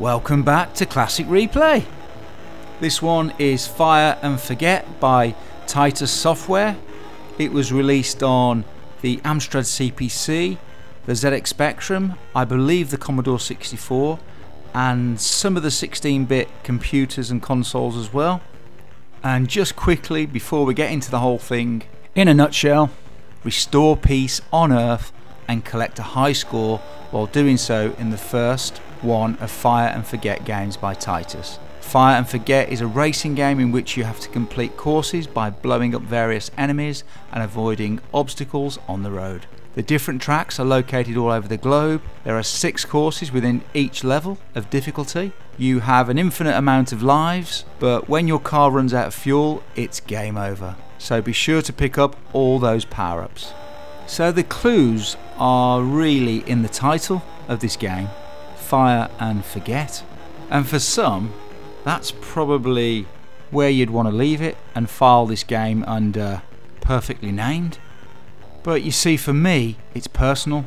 Welcome back to Classic Replay. This one is Fire and Forget by Titus Software. It was released on the Amstrad CPC, the ZX Spectrum, I believe the Commodore 64, and some of the 16 bit computers and consoles as well. And just quickly, before we get into the whole thing, in a nutshell, restore peace on Earth and collect a high score while doing so in the first one of Fire and Forget games by Titus. Fire and Forget is a racing game in which you have to complete courses by blowing up various enemies and avoiding obstacles on the road. The different tracks are located all over the globe. There are six courses within each level of difficulty. You have an infinite amount of lives, but when your car runs out of fuel, it's game over. So be sure to pick up all those power ups. So the clues are really in the title of this game Fire and Forget. And for some, that's probably where you'd want to leave it and file this game under perfectly named. But you see, for me, it's personal.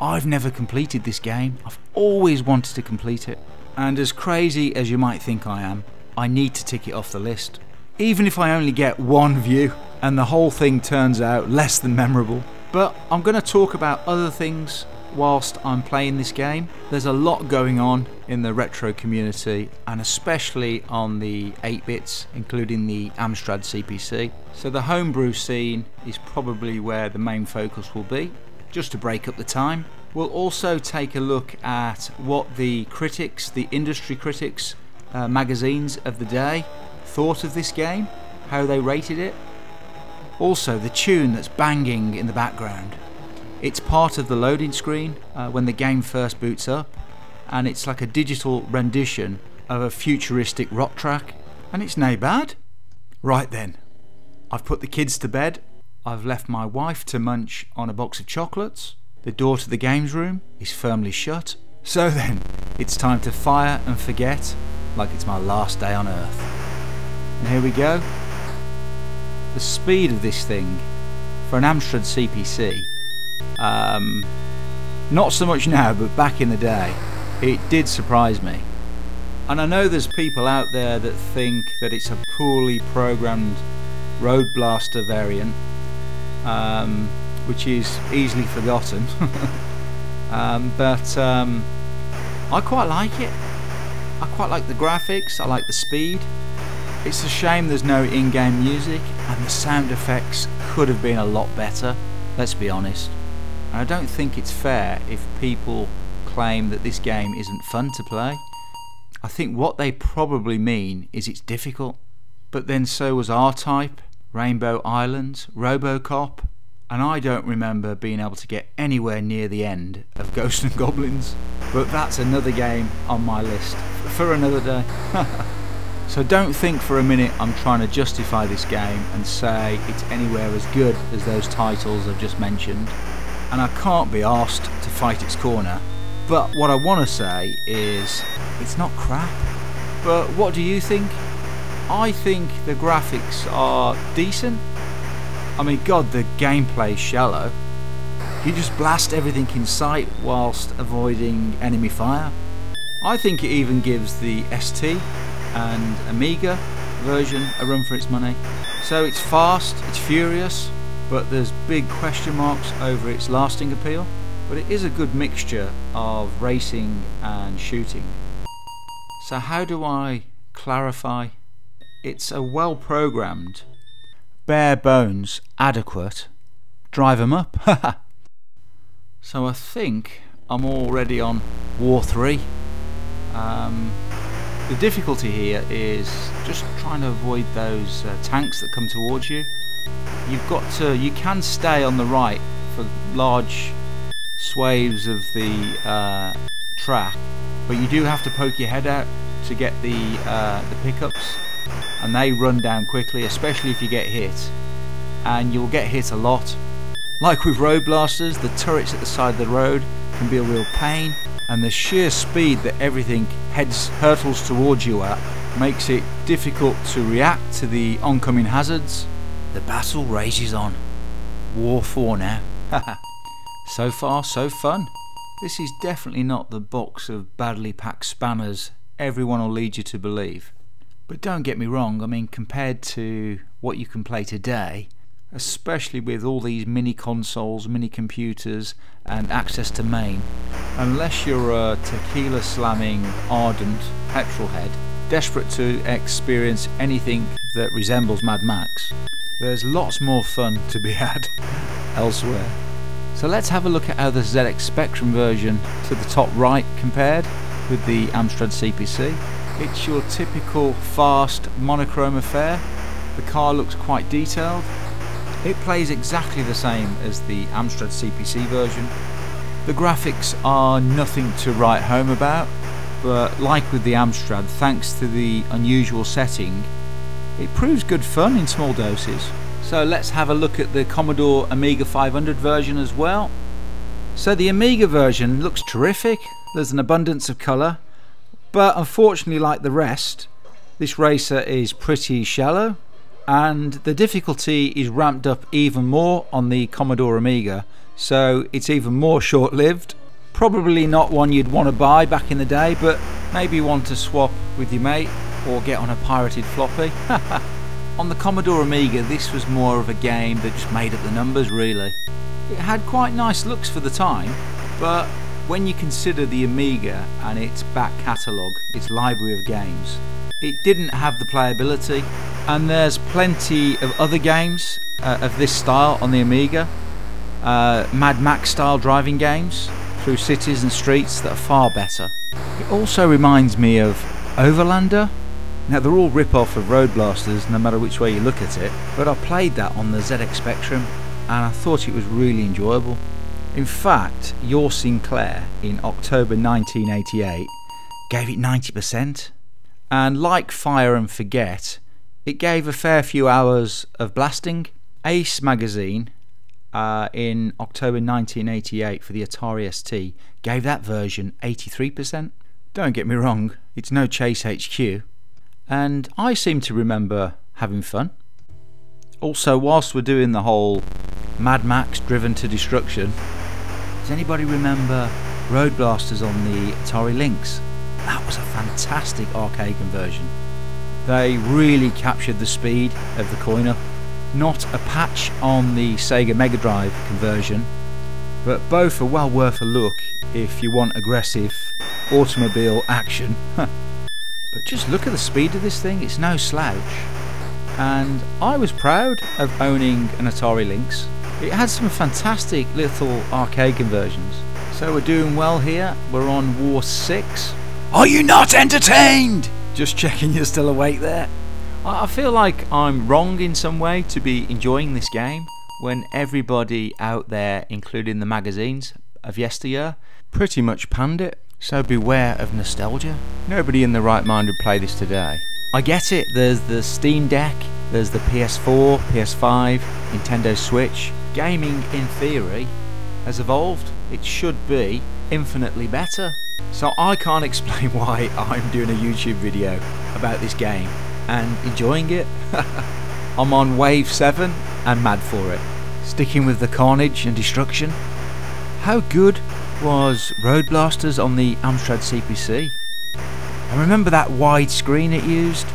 I've never completed this game, I've always wanted to complete it. And as crazy as you might think I am, I need to tick it off the list. Even if I only get one view and the whole thing turns out less than memorable. But I'm going to talk about other things whilst I'm playing this game. There's a lot going on in the retro community and especially on the 8 bits, including the Amstrad CPC. So the homebrew scene is probably where the main focus will be, just to break up the time. We'll also take a look at what the critics, the industry critics, uh, magazines of the day thought of this game, how they rated it, also, the tune that's banging in the background. It's part of the loading screen uh, when the game first boots up, and it's like a digital rendition of a futuristic rock track, and it's no bad. Right then, I've put the kids to bed, I've left my wife to munch on a box of chocolates, the door to the games room is firmly shut. So then, it's time to fire and forget like it's my last day on Earth. And here we go the speed of this thing for an Amstrad CPC, um, not so much now, but back in the day, it did surprise me. And I know there's people out there that think that it's a poorly programmed Road Blaster variant, um, which is easily forgotten. um, but um, I quite like it. I quite like the graphics, I like the speed. It's a shame there's no in-game music and the sound effects could have been a lot better, let's be honest. And I don't think it's fair if people claim that this game isn't fun to play. I think what they probably mean is it's difficult. But then so was R-Type, Rainbow Islands, Robocop, and I don't remember being able to get anywhere near the end of Ghosts and Goblins. But that's another game on my list for another day. So don't think for a minute I'm trying to justify this game and say it's anywhere as good as those titles I've just mentioned. And I can't be asked to fight its corner. But what I want to say is it's not crap. But what do you think? I think the graphics are decent. I mean, God, the gameplay's shallow. You just blast everything in sight whilst avoiding enemy fire. I think it even gives the ST and Amiga version a run for its money. So it's fast, it's furious, but there's big question marks over its lasting appeal. But it is a good mixture of racing and shooting. So how do I clarify? It's a well programmed, bare bones, adequate Drive drive 'em up. so I think I'm already on War 3. Um, the difficulty here is just trying to avoid those uh, tanks that come towards you. You've got to, you can stay on the right for large swathes of the uh, track, but you do have to poke your head out to get the uh, the pickups, and they run down quickly, especially if you get hit, and you'll get hit a lot. Like with road blasters, the turrets at the side of the road can be a real pain, and the sheer speed that everything heads hurtles towards you at makes it difficult to react to the oncoming hazards. The battle rages on. War 4 now. so far, so fun. This is definitely not the box of badly packed spanners everyone will lead you to believe. But don't get me wrong, I mean, compared to what you can play today, especially with all these mini consoles, mini computers, and access to MAME, unless you're a tequila slamming, ardent petrol head, desperate to experience anything that resembles Mad Max, there's lots more fun to be had elsewhere. So let's have a look at how the ZX Spectrum version to the top right compared with the Amstrad CPC. It's your typical fast monochrome affair. The car looks quite detailed. It plays exactly the same as the Amstrad CPC version. The graphics are nothing to write home about, but like with the Amstrad, thanks to the unusual setting, it proves good fun in small doses. So let's have a look at the Commodore Amiga 500 version as well. So the Amiga version looks terrific, there's an abundance of colour, but unfortunately like the rest, this racer is pretty shallow and the difficulty is ramped up even more on the Commodore Amiga, so it's even more short-lived. Probably not one you'd want to buy back in the day, but maybe one to swap with your mate or get on a pirated floppy. On the Commodore Amiga this was more of a game that just made up the numbers really. It had quite nice looks for the time, but when you consider the Amiga and its back catalogue, its library of games, it didn't have the playability and there's plenty of other games uh, of this style on the Amiga, uh, Mad Max style driving games through cities and streets that are far better. It also reminds me of Overlander now they're all rip-off of Road Blasters no matter which way you look at it, but I played that on the ZX Spectrum and I thought it was really enjoyable. In fact, your Sinclair in October 1988 gave it 90%, and like Fire and Forget, it gave a fair few hours of blasting. Ace magazine uh, in October 1988 for the Atari ST gave that version 83%. Don't get me wrong, it's no Chase HQ, and I seem to remember having fun. Also, whilst we're doing the whole Mad Max driven to destruction, does anybody remember Road Blasters on the Atari Lynx? That was a fantastic arcade conversion. They really captured the speed of the coin-op. Not a patch on the Sega Mega Drive conversion, but both are well worth a look if you want aggressive automobile action. But just look at the speed of this thing, it's no slouch. And I was proud of owning an Atari Lynx. It had some fantastic little arcade conversions. So we're doing well here. We're on War 6. Are you not entertained? Just checking you're still awake there. I feel like I'm wrong in some way to be enjoying this game when everybody out there, including the magazines of yesteryear, pretty much panned it. So beware of nostalgia. Nobody in the right mind would play this today. I get it, there's the Steam Deck, there's the PS4, PS5, Nintendo Switch. Gaming, in theory, has evolved. It should be infinitely better. So I can't explain why I'm doing a YouTube video about this game and enjoying it. I'm on wave 7 and mad for it. Sticking with the carnage and destruction. How good was Road Blasters on the Amstrad CPC. I remember that wide screen it used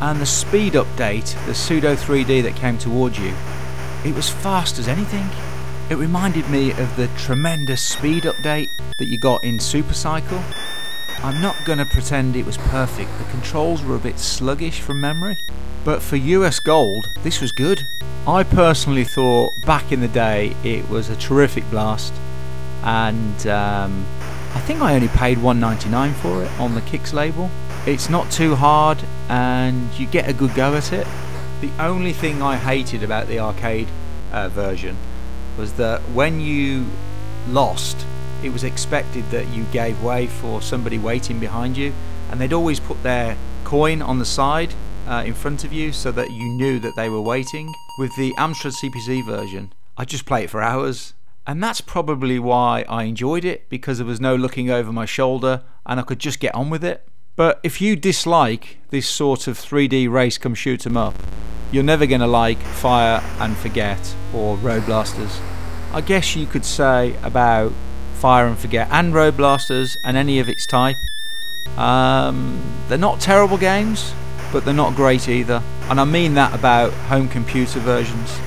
and the speed update, the pseudo 3D that came towards you. It was fast as anything. It reminded me of the tremendous speed update that you got in Super Cycle. I'm not going to pretend it was perfect, the controls were a bit sluggish from memory. But for US Gold, this was good. I personally thought back in the day it was a terrific blast and um, I think I only paid 1.99 for it on the Kixx label. It's not too hard and you get a good go at it. The only thing I hated about the arcade uh, version was that when you lost, it was expected that you gave way for somebody waiting behind you, and they'd always put their coin on the side uh, in front of you so that you knew that they were waiting. With the Amstrad CPC version, I just play it for hours and that's probably why I enjoyed it because there was no looking over my shoulder and I could just get on with it. But if you dislike this sort of 3D race come shoot 'em up, you're never going to like Fire and Forget or Road Blasters. I guess you could say about Fire and Forget and Road Blasters and any of its type. Um, they're not terrible games, but they're not great either. And I mean that about home computer versions.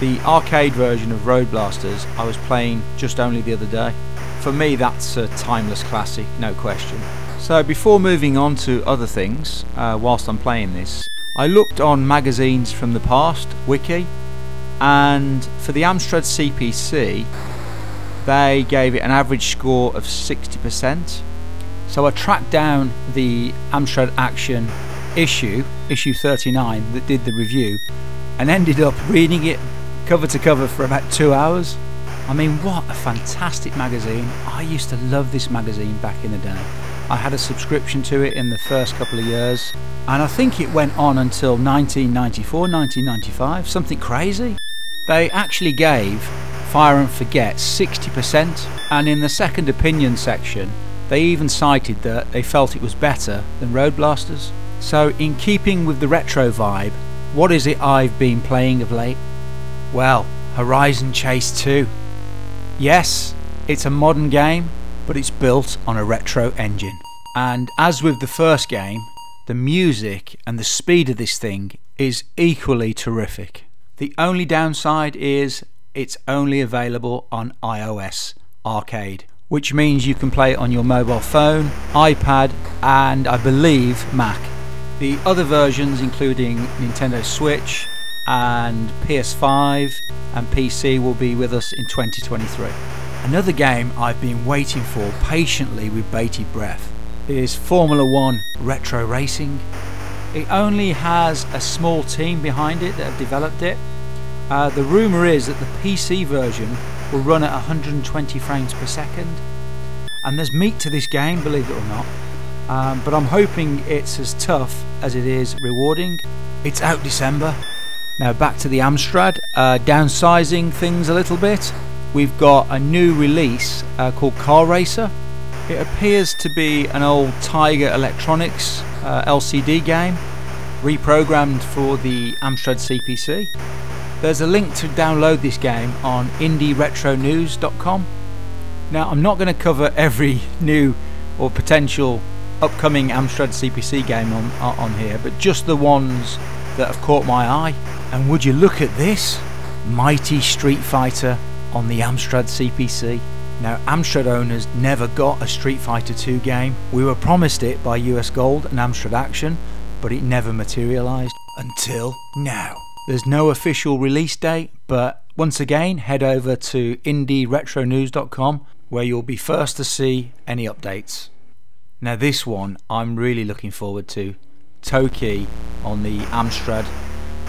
The arcade version of Road Blasters I was playing just only the other day. For me, that's a timeless classic, no question. So before moving on to other things, uh, whilst I'm playing this, I looked on magazines from the past, Wiki, and for the Amstrad CPC, they gave it an average score of 60%. So I tracked down the Amstrad Action issue, issue 39, that did the review, and ended up reading it cover to cover for about two hours. I mean, what a fantastic magazine. I used to love this magazine back in the day. I had a subscription to it in the first couple of years, and I think it went on until 1994, 1995, something crazy. They actually gave Fire and Forget 60%, and in the second opinion section, they even cited that they felt it was better than Road Blasters. So, in keeping with the retro vibe, what is it I've been playing of late? Well, Horizon Chase 2. Yes, it's a modern game, but it's built on a retro engine. And as with the first game, the music and the speed of this thing is equally terrific. The only downside is it's only available on iOS Arcade, which means you can play it on your mobile phone, iPad, and I believe Mac. The other versions, including Nintendo Switch and PS5 and PC, will be with us in 2023. Another game I've been waiting for patiently with bated breath is Formula One Retro Racing. It only has a small team behind it that have developed it. Uh, the rumour is that the PC version will run at 120 frames per second. And there's meat to this game, believe it or not. Um, but I'm hoping it's as tough as it is rewarding. It's out December. Now back to the Amstrad, uh, downsizing things a little bit. We've got a new release uh, called Car Racer. It appears to be an old Tiger Electronics uh, LCD game, reprogrammed for the Amstrad CPC. There's a link to download this game on indieretronews.com. Now, I'm not going to cover every new or potential upcoming Amstrad CPC game on, on here, but just the ones that have caught my eye. And would you look at this? Mighty Street Fighter on the Amstrad CPC. Now, Amstrad owners never got a Street Fighter 2 game. We were promised it by US Gold and Amstrad Action, but it never materialised until now. There's no official release date, but once again, head over to indieretronews.com where you'll be first to see any updates. Now, this one I'm really looking forward to Toki on the Amstrad.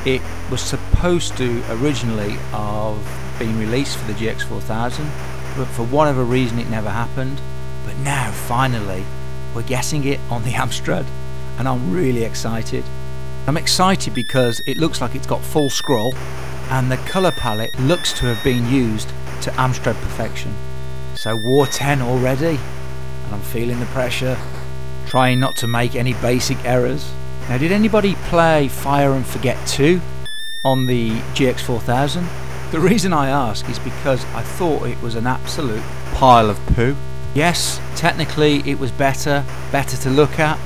It was supposed to originally have been released for the GX4000 but for whatever reason it never happened. But now, finally, we're getting it on the Amstrad, and I'm really excited. I'm excited because it looks like it's got full scroll, and the colour palette looks to have been used to Amstrad perfection. So War 10 already, and I'm feeling the pressure, trying not to make any basic errors. Now, did anybody play Fire and Forget 2 on the GX4000? The reason I ask is because I thought it was an absolute pile of poo. Yes, technically it was better, better to look at,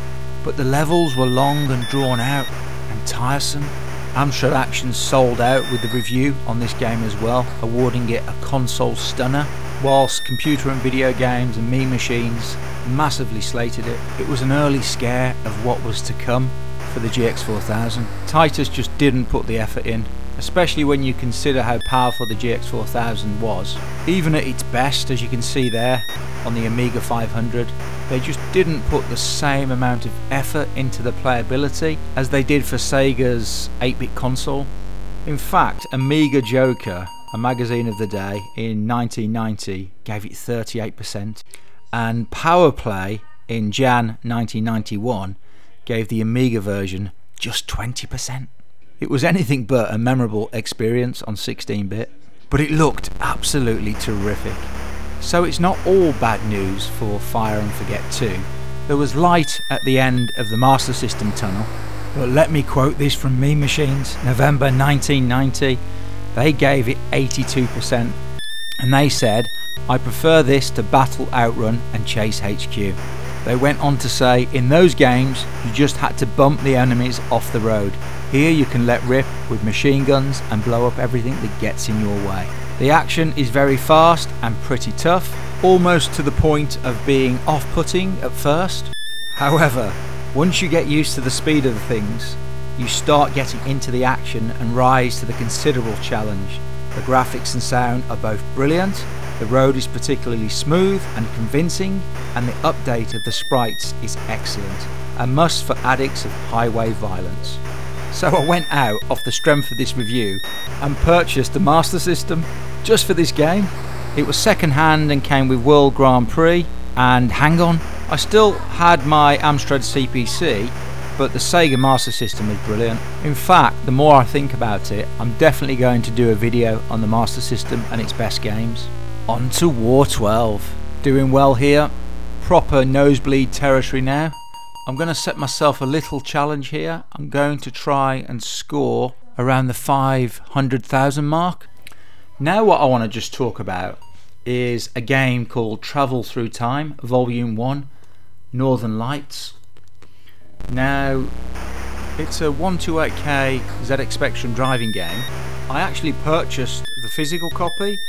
but the levels were long and drawn out and tiresome. Amstrad Action sold out with the review on this game as well, awarding it a console stunner, whilst computer and video games and Mean Machines massively slated it. It was an early scare of what was to come for the GX4000. Titus just didn't put the effort in especially when you consider how powerful the GX4000 was. Even at its best, as you can see there on the Amiga 500, they just didn't put the same amount of effort into the playability as they did for Sega's 8-bit console. In fact, Amiga Joker, a magazine of the day, in 1990 gave it 38%, and Powerplay in Jan 1991 gave the Amiga version just 20%. It was anything but a memorable experience on 16 bit, but it looked absolutely terrific. So it's not all bad news for Fire and Forget 2. There was light at the end of the Master System tunnel, but let me quote this from Mean Machines, November 1990. They gave it 82%, and they said I prefer this to Battle Outrun and Chase HQ. They went on to say, in those games, you just had to bump the enemies off the road. Here you can let rip with machine guns and blow up everything that gets in your way. The action is very fast and pretty tough, almost to the point of being off-putting at first. However, once you get used to the speed of the things, you start getting into the action and rise to the considerable challenge. The graphics and sound are both brilliant the road is particularly smooth and convincing, and the update of the sprites is excellent, a must for addicts of highway violence. So I went out off the strength of this review and purchased a Master System just for this game. It was second hand and came with World Grand Prix, and hang on, I still had my Amstrad CPC, but the Sega Master System is brilliant. In fact, the more I think about it, I'm definitely going to do a video on the Master System and its best games. On to War 12. Doing well here. Proper nosebleed territory now. I'm going to set myself a little challenge here. I'm going to try and score around the 500,000 mark. Now what I want to just talk about is a game called Travel Through Time, Volume 1, Northern Lights. Now, it's a 128K ZX Spectrum driving game. I actually purchased the physical copy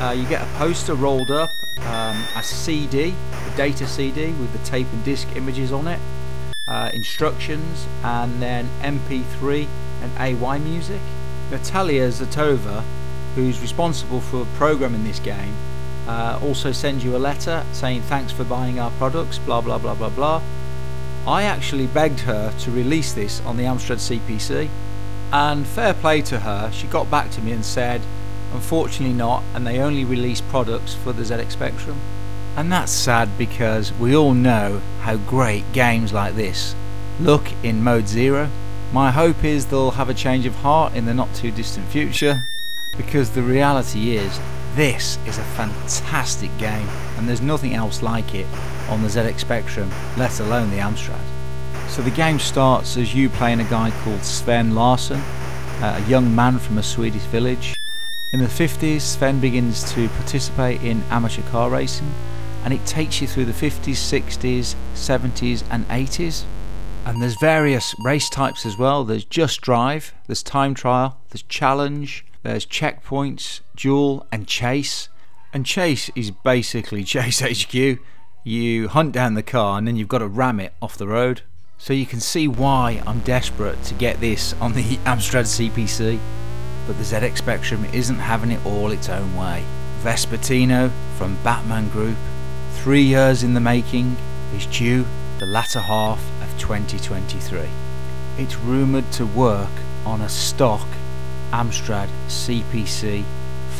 uh, you get a poster rolled up, um, a CD, a data CD with the tape and disc images on it, uh, instructions, and then MP3 and AY music. Natalia Zatova, who's responsible for programming this game, uh, also sends you a letter saying thanks for buying our products, blah blah blah blah blah. I actually begged her to release this on the Amstrad CPC, and fair play to her, she got back to me and said, Unfortunately not, and they only release products for the ZX Spectrum. And that's sad because we all know how great games like this look in Mode Zero. My hope is they'll have a change of heart in the not too distant future because the reality is this is a fantastic game and there's nothing else like it on the ZX Spectrum, let alone the Amstrad. So the game starts as you playing a guy called Sven Larsson, uh, a young man from a Swedish village in the 50s, Sven begins to participate in amateur car racing and it takes you through the 50s, 60s, 70s and 80s. And there's various race types as well. There's just drive, there's time trial, there's challenge, there's checkpoints, duel and chase. And chase is basically chase HQ. You hunt down the car and then you've got to ram it off the road. So you can see why I'm desperate to get this on the Amstrad CPC but the ZX Spectrum isn't having it all its own way. Vespertino from Batman Group, three years in the making, is due the latter half of 2023. It's rumoured to work on a stock Amstrad CPC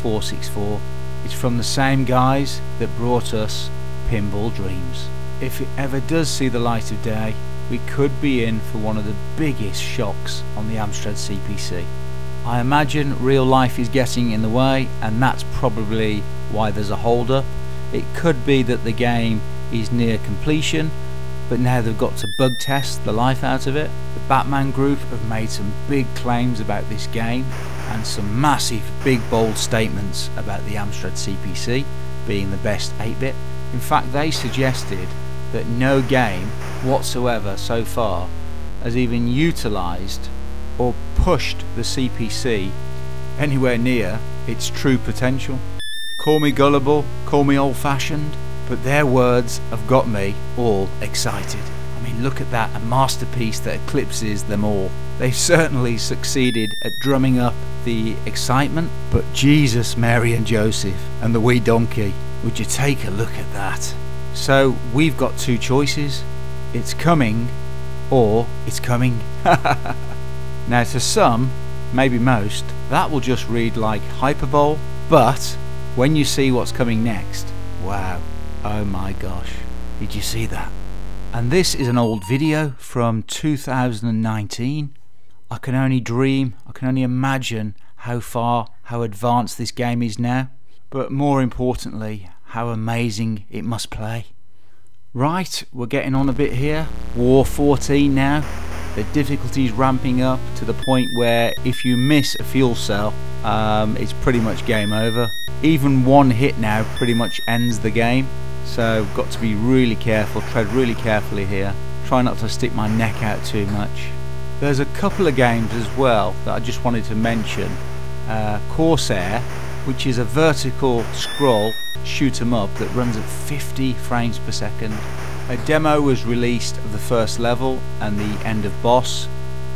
464. It's from the same guys that brought us Pinball Dreams. If it ever does see the light of day, we could be in for one of the biggest shocks on the Amstrad CPC. I imagine real life is getting in the way and that's probably why there's a hold up. It could be that the game is near completion but now they've got to bug test the life out of it. The Batman group have made some big claims about this game and some massive big bold statements about the Amstrad CPC being the best 8-bit. In fact they suggested that no game whatsoever so far has even utilised or pushed the CPC anywhere near its true potential. Call me gullible, call me old fashioned, but their words have got me all excited. I mean, look at that, a masterpiece that eclipses them all. They've certainly succeeded at drumming up the excitement, but Jesus, Mary, and Joseph, and the wee donkey, would you take a look at that? So, we've got two choices it's coming, or it's coming. Now to some, maybe most, that will just read like hyperbole, but when you see what's coming next, wow, oh my gosh, did you see that? And this is an old video from 2019. I can only dream, I can only imagine how far, how advanced this game is now, but more importantly, how amazing it must play. Right, we're getting on a bit here. War 14 now. The difficulty is ramping up to the point where if you miss a fuel cell, um, it's pretty much game over. Even one hit now pretty much ends the game. So got to be really careful, tread really carefully here. Try not to stick my neck out too much. There's a couple of games as well that I just wanted to mention. Uh, Corsair, which is a vertical scroll shoot 'em up that runs at 50 frames per second. A demo was released of the first level and the end of boss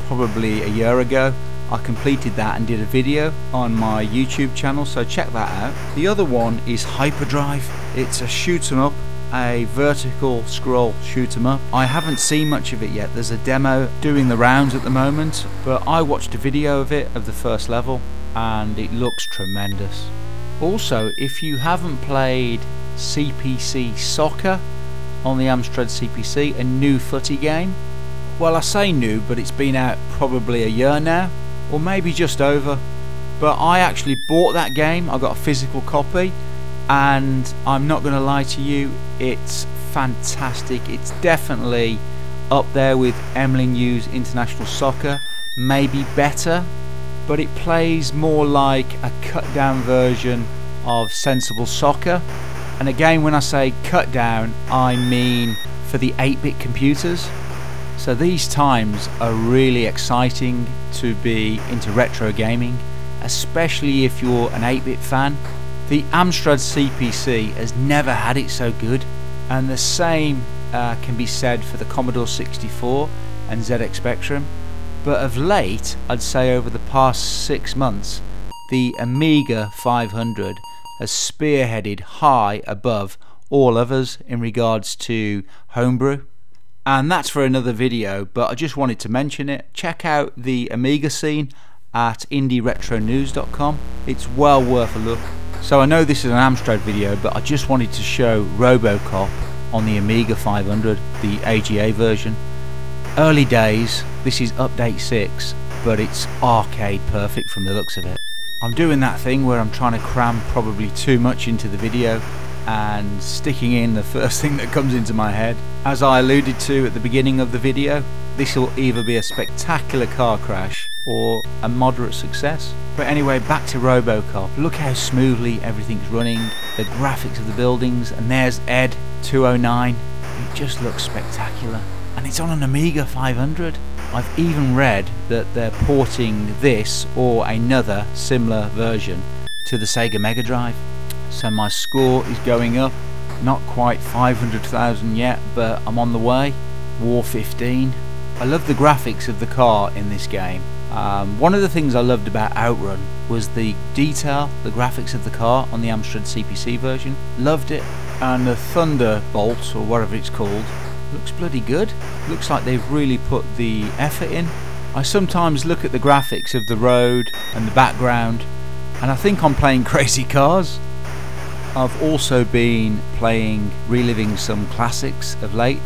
probably a year ago. I completed that and did a video on my YouTube channel, so check that out. The other one is Hyperdrive. It's a shoot 'em up, a vertical scroll shoot 'em up. I haven't seen much of it yet. There's a demo doing the rounds at the moment, but I watched a video of it of the first level and it looks tremendous. Also, if you haven't played CPC Soccer on the Amstrad CPC, a new footy game, well, I say new, but it's been out probably a year now, or maybe just over. But I actually bought that game, I got a physical copy, and I'm not going to lie to you, it's fantastic. It's definitely up there with Emlyn Hughes International Soccer, maybe better, but it plays more like a cut down version of Sensible Soccer. And again, when I say cut down, I mean for the 8 bit computers. So these times are really exciting to be into retro gaming, especially if you're an 8 bit fan. The Amstrad CPC has never had it so good, and the same uh, can be said for the Commodore 64 and ZX Spectrum. But of late, I'd say over the past six months, the Amiga 500 has spearheaded high above all others in regards to homebrew. And that's for another video, but I just wanted to mention it. Check out the Amiga scene at indieretronews.com. It's well worth a look. So I know this is an Amstrad video, but I just wanted to show Robocop on the Amiga 500, the AGA version. Early days, this is update 6, but it's arcade perfect from the looks of it. I'm doing that thing where I'm trying to cram probably too much into the video and sticking in the first thing that comes into my head. As I alluded to at the beginning of the video, this will either be a spectacular car crash or a moderate success. But anyway, back to Robocop. Look how smoothly everything's running, the graphics of the buildings, and there's Ed 209. It just looks spectacular and it's on an Amiga 500. I've even read that they're porting this or another similar version to the Sega Mega Drive. So my score is going up, not quite 500,000 yet, but I'm on the way. War 15. I love the graphics of the car in this game. Um, one of the things I loved about Outrun was the detail, the graphics of the car on the Amstrad CPC version. Loved it. And the Thunderbolt, or whatever it's called, looks bloody good. Looks like they've really put the effort in. I sometimes look at the graphics of the road and the background and I think I'm playing Crazy Cars. I've also been playing, reliving some classics of late.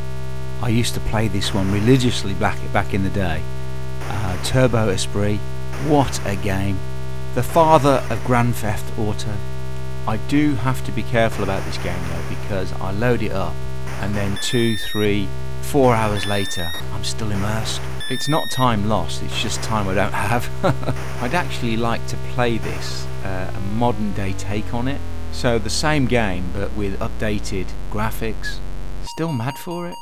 I used to play this one religiously back, back in the day. Uh, Turbo Esprit, what a game. The father of Grand Theft Auto. I do have to be careful about this game though because I load it up and then two, three, four hours later, I'm still immersed. It's not time lost, it's just time I don't have. I'd actually like to play this, uh, a modern day take on it. So the same game, but with updated graphics. Still mad for it.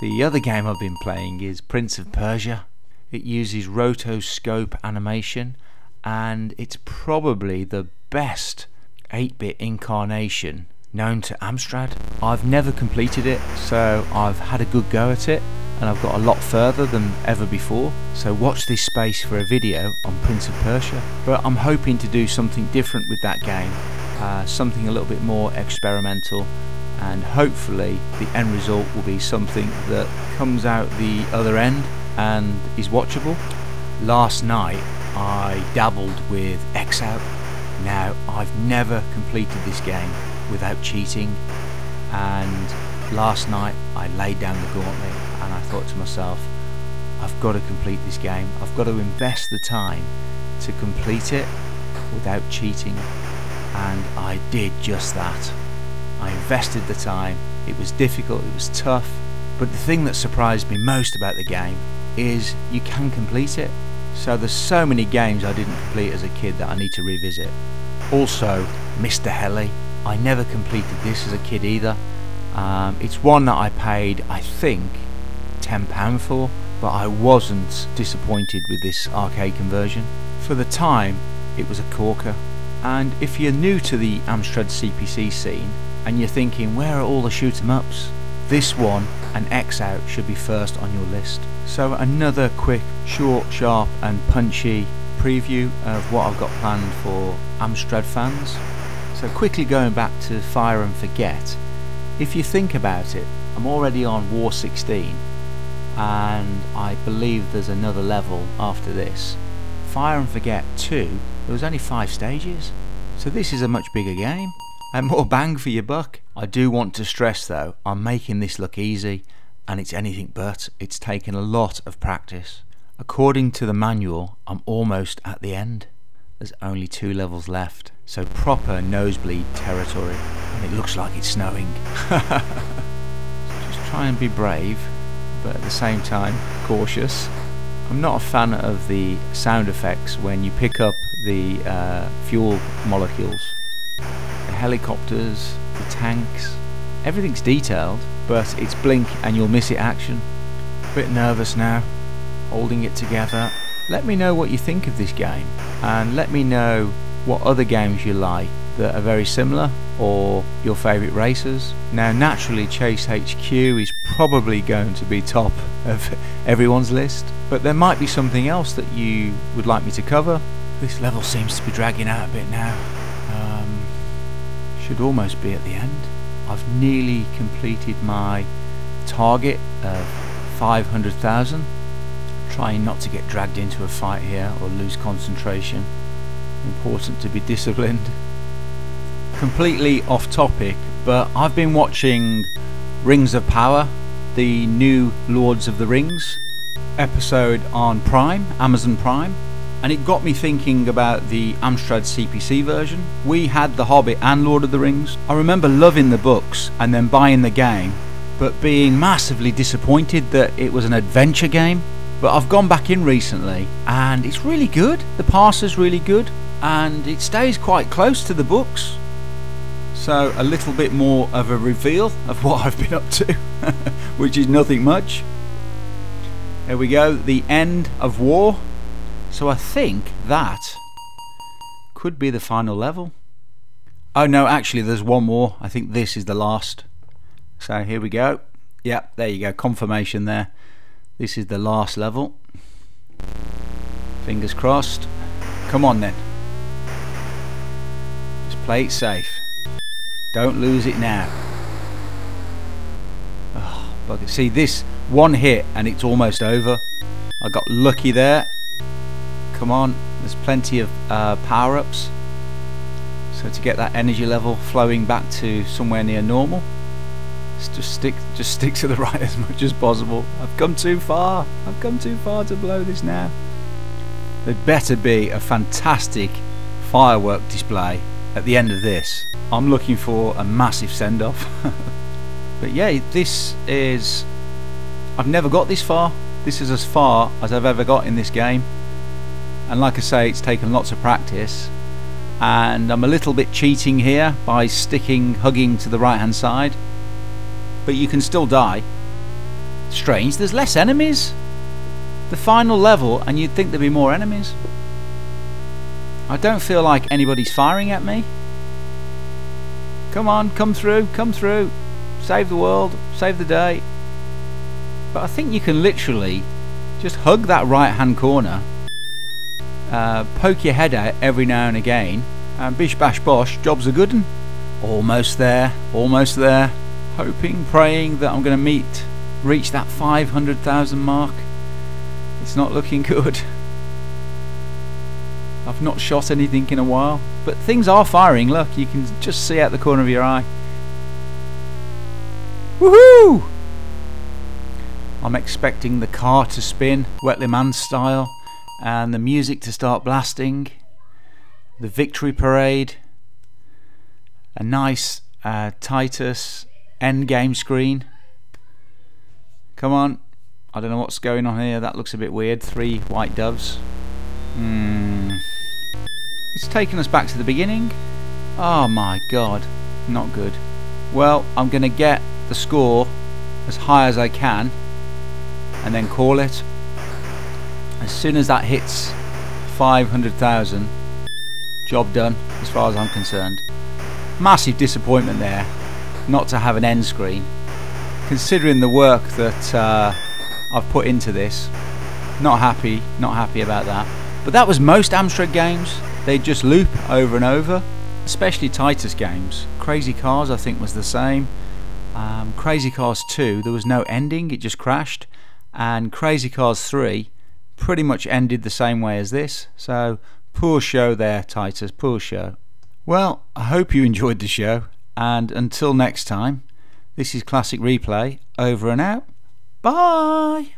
The other game I've been playing is Prince of Persia. It uses rotoscope animation, and it's probably the best 8 bit incarnation known to Amstrad. I've never completed it, so I've had a good go at it and I've got a lot further than ever before. So watch this space for a video on Prince of Persia. But I'm hoping to do something different with that game, uh, something a little bit more experimental and hopefully the end result will be something that comes out the other end and is watchable. Last night I dabbled with X-Out. Now I've never completed this game without cheating. And last night I laid down the gauntlet and I thought to myself, I've got to complete this game. I've got to invest the time to complete it without cheating. And I did just that. I invested the time. It was difficult, it was tough, But the thing that surprised me most about the game is you can complete it. So there's so many games I didn't complete as a kid that I need to revisit. Also, Mr. Heli. I never completed this as a kid either. Um, it's one that I paid, I think, £10 for, but I wasn't disappointed with this arcade conversion. For the time, it was a corker. And if you're new to the Amstrad CPC scene and you're thinking, where are all the shoot 'em ups? This one and X Out should be first on your list. So another quick, short, sharp and punchy preview of what I've got planned for Amstrad fans. So quickly going back to Fire and Forget, if you think about it, I'm already on War 16 and I believe there's another level after this. Fire and Forget 2, there was only 5 stages. So this is a much bigger game and more bang for your buck. I do want to stress though, I'm making this look easy and it's anything but. It's taken a lot of practice. According to the manual, I'm almost at the end. There's only two levels left, so proper nosebleed territory, and it looks like it's snowing. just try and be brave, but at the same time cautious. I'm not a fan of the sound effects when you pick up the uh, fuel molecules. The helicopters, the tanks, everything's detailed, but it's blink and you'll miss it action. Bit nervous now holding it together. Let me know what you think of this game and let me know what other games you like that are very similar or your favourite racers. Now naturally Chase HQ is probably going to be top of everyone's list but there might be something else that you would like me to cover. This level seems to be dragging out a bit now. Um, should almost be at the end. I've nearly completed my target of 500,000 trying not to get dragged into a fight here or lose concentration. Important to be disciplined. Completely off topic, but I've been watching Rings of Power, the new Lords of the Rings episode on Prime, Amazon Prime, and it got me thinking about the Amstrad CPC version. We had The Hobbit and Lord of the Rings. I remember loving the books and then buying the game, but being massively disappointed that it was an adventure game but I've gone back in recently and it's really good. The parser's really good and it stays quite close to the books. So a little bit more of a reveal of what I've been up to, which is nothing much. There we go, the end of war. So I think that could be the final level. Oh no, actually there's one more. I think this is the last. So here we go. Yep, there you go, confirmation there. This is the last level. Fingers crossed. Come on then. Play it safe. Don't lose it now. Oh, bugger. See this one hit and it's almost over. I got lucky there. Come on. There's plenty of uh, power-ups. So to get that energy level flowing back to somewhere near normal just stick just stick to the right as much as possible. I've come too far. I've come too far to blow this now. There'd better be a fantastic firework display at the end of this. I'm looking for a massive send-off. but yeah, this is... I've never got this far. This is as far as I've ever got in this game. And like I say, it's taken lots of practice. And I'm a little bit cheating here by sticking, hugging to the right hand side but you can still die. Strange, there's less enemies. The final level, and you'd think there'd be more enemies. I don't feel like anybody's firing at me. Come on, come through, come through. Save the world, save the day. But I think you can literally just hug that right hand corner, uh, poke your head out every now and again, and bish bash bosh, job's a good. Almost there, almost there hoping, praying that I'm going to meet, reach that 500,000 mark. It's not looking good. I've not shot anything in a while, but things are firing. Look, you can just see out the corner of your eye. Woohoo! I'm expecting the car to spin, WEC Le Mans style, and the music to start blasting. The victory parade. A nice uh, Titus end game screen. Come on. I don't know what's going on here. That looks a bit weird. Three white doves. Hmm. It's taken us back to the beginning. Oh my god. Not good. Well, I'm going to get the score as high as I can and then call it. As soon as that hits 500,000, job done as far as I'm concerned. Massive disappointment there not to have an end screen. Considering the work that uh, I've put into this, not happy, not happy about that. But that was most Amstrad games. They'd just loop over and over, especially Titus games. Crazy Cars I think was the same. Um, Crazy Cars 2, there was no ending, it just crashed. And Crazy Cars 3 pretty much ended the same way as this. So, poor show there, Titus, poor show. Well, I hope you enjoyed the show, and until next time, this is Classic Replay, over and out. Bye!